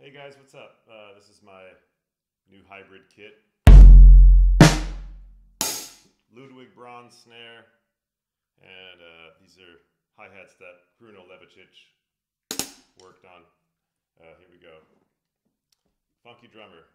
Hey guys, what's up? Uh, this is my new hybrid kit. Ludwig bronze snare, and uh, these are hi hats that Kruno Levacic worked on. Uh, here we go. Funky drummer.